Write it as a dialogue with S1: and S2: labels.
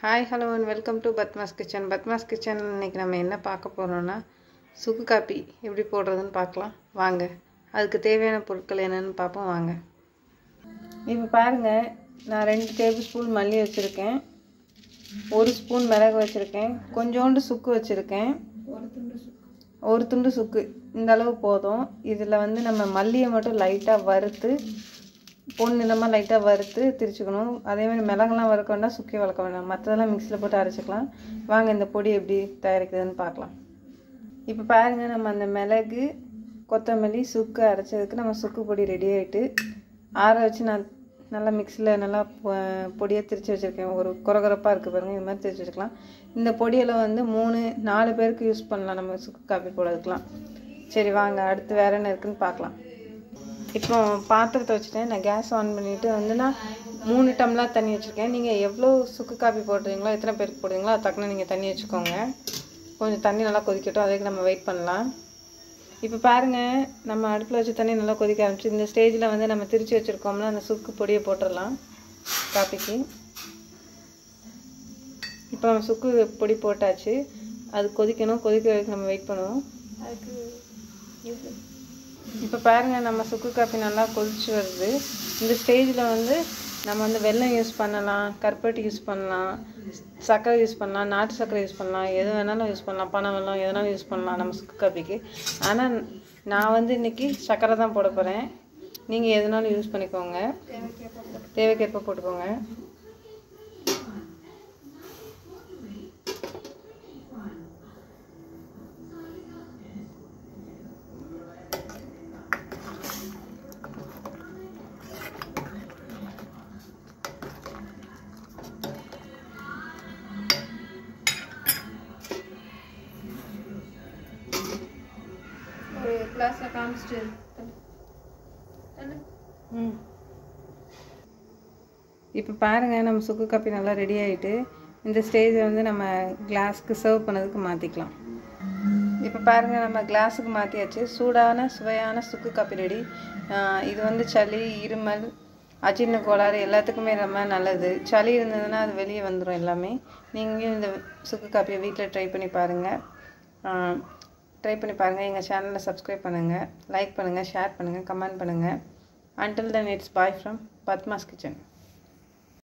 S1: Hi hello and welcome to Padma's kitchen Padma's kitchen இன்றைக்கி நம்ம என்ன பார்க்க போகிறோன்னா சுக்கு காப்பி எப்படி போடுறதுன்னு பார்க்கலாம். வாங்க. அதுக்கு தேவையான பொருட்கள் என்னென்னு பார்ப்போம். வாங்க. இப்போ பாருங்கள் நான் ரெண்டு டேபிள் ஸ்பூன் மல்லி வச்சுருக்கேன். ஒரு ஸ்பூன் மிளகு வச்சுருக்கேன். கொஞ்சோண்டு சுக்கு வச்சுருக்கேன். ஒரு துண்டு சுக்கு. இந்த அளவு போதும். இதில் வந்து நம்ம மல்லியை மட்டும் லைட்டாக வறுத்து பொன் நிலமாக லைட்டாக வறுத்து திரிச்சுக்கணும். அதே மாதிரி மிளகெல்லாம் வறுக்க வேண்டாம் சுக்கி வளர்க்க வேண்டாம். மற்றதெல்லாம் மிக்சியில் போட்டு அரைச்சிக்கலாம். வாங்க இந்த பொடி எப்படி தயாரிக்குதுன்னு பார்க்கலாம். இப்போ பாருங்கள் நம்ம அந்த மிளகு கொத்தமல்லி சுக்கு அரைச்சதுக்கு நம்ம சுக்கு பொடி ரெடி ஆகிட்டு ஆற வச்சு நான் நல்லா மிக்சியில் நல்லா பொடியாக திரித்து வச்சுருக்கேன். ஒரு குறகுறப்பாக இருக்குது பாருங்கள் இது மாதிரி திரிச்சு வச்சுக்கலாம். இந்த பொடியெல்லாம் வந்து மூணு நாலு பேருக்கு யூஸ் பண்ணலாம். நம்ம சுக்கு காப்பி போடுறதுக்கெலாம் சரி வாங்க அடுத்து வேறு என்ன இருக்குதுன்னு பார்க்கலாம். இப்போ பாத்திரத்தை வச்சுட்டேன். நான் கேஸ் ஆன் பண்ணிவிட்டு வந்து நான் மூணு டம்ளர் தண்ணி வச்சுருக்கேன். நீங்கள் எவ்வளோ சுக்கு காப்பி போடுறீங்களோ எத்தனை பேருக்கு போடுறீங்களோ அது தக்கன நீங்கள் தண்ணி வச்சுக்கோங்க. கொஞ்சம் தண்ணி நல்லா கொதிக்கட்டும். அதுக்கு நம்ம வெயிட் பண்ணலாம். இப்போ பாருங்கள் நம்ம அடுப்பில் வச்சு தண்ணி நல்லா கொதிக்க ஆரம்பிச்சு இந்த ஸ்டேஜில் வந்து நம்ம திரிச்சு வச்சுருக்கோம்னா அந்த சுக்கு பொடியை போட்டுடலாம் காப்பிக்கு இப்போ நம்ம சுக்கு பொடி போட்டாச்சு. அது கொதிக்கணும். கொதிக்க வரைக்கும் நம்ம வெயிட் பண்ணுவோம். அதுக்கு இப்போ பாருங்கள் நம்ம சுக்கு காப்பி நல்லா கொதிச்சு வருது. இந்த ஸ்டேஜில் வந்து நம்ம வந்து வெல்லம் யூஸ் பண்ணலாம் கருப்பட்டி யூஸ் பண்ணலாம் சர்க்கரை யூஸ் பண்ணலாம் நாட்டு சர்க்கரை யூஸ் பண்ணலாம் எது வேணாலும் யூஸ் பண்ணலாம் பனை வெள்ளம் எதுனாலும் யூஸ் பண்ணலாம் நம்ம சுக்கு காப்பிக்கு ஆனால் நான் வந்து இன்றைக்கி சர்க்கரை தான் போட போகிறேன் நீங்கள் எதுனாலும் யூஸ் பண்ணிக்கோங்க. தேவைக்கேற்ப போட்டுக்கோங்க.
S2: ஒரு I can't
S1: still. இப்போ பாருங்கள் நம்ம சுக்கு காப்பி நல்லா ரெடி ஆகிட்டு இந்த ஸ்டேஜை வந்து நம்ம கிளாஸ்க்கு சர்வ் பண்ணதுக்கு மாற்றிக்கலாம் இப்போ பாருங்கள் நம்ம கிளாஸுக்கு மாற்றியாச்சு சூடான சுவையான சுக்கு காப்பி ரெடி இது வந்து சளி இருமல் அஜீர்ண கோளாறு எல்லாத்துக்குமே ரொம்ப நல்லது. சளி இருந்ததுன்னா அது வெளியே வந்துடும் எல்லாமே. நீங்களும் இந்த சுக்கு காப்பியை வீட்டில் ட்ரை பண்ணி பாருங்கள் ட்ரை பண்ணி பாருங்கள் எங்கள் சேனலை சப்ஸ்கிரைப் பண்ணுங்கள் லைக் பண்ணுங்கள் ஷேர் பண்ணுங்கள் கமெண்ட் பண்ணுங்கள் until then it's bye from Padma's kitchen